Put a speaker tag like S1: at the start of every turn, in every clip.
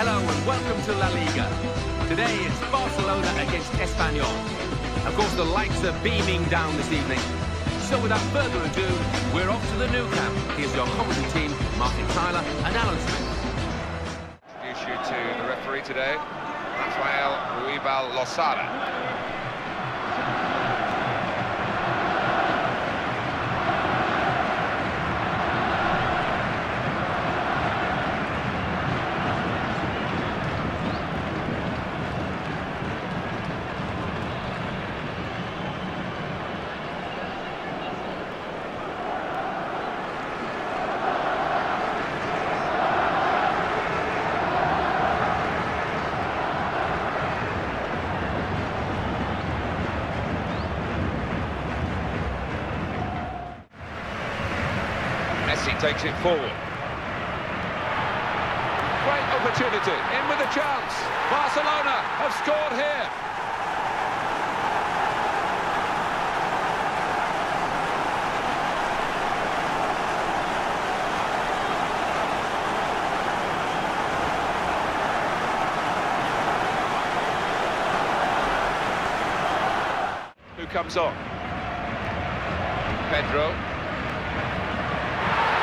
S1: Hello and welcome to La Liga. Today it's Barcelona against Espanyol. Of course, the lights are beaming down this evening. So without further ado, we're off to the Nou Camp. Here's your commentary team, Martin Tyler and Alan Smith.
S2: Introduce you to the referee today, Rafael Ruibal Losada. Takes it forward. Great opportunity, in with a chance. Barcelona have scored here. Who comes on? Pedro.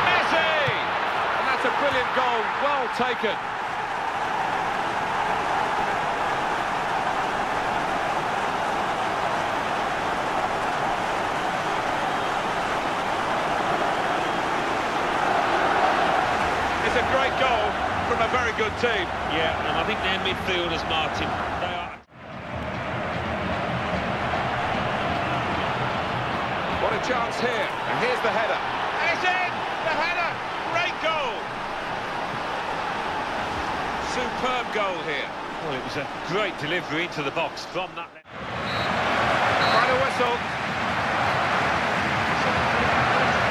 S2: Messi! And that's a brilliant goal, well taken. It's a great goal from a very good team.
S3: Yeah, and I think their midfielders, Martin, they are...
S2: What a chance here. And here's the header. And it's in! The header! Great goal! Superb goal here.
S3: Well, it was a great delivery into the box from that...
S2: Final whistle.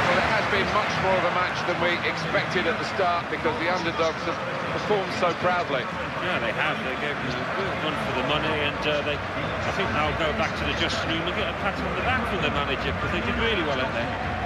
S2: Well, it has been much more of a match than we expected at the start because the underdogs have performed so proudly.
S3: Yeah, they have. They gave us a good run for the money, and uh, they, I think they'll go back to the dressing room and get a pat on the back from the manager because they did really well out there.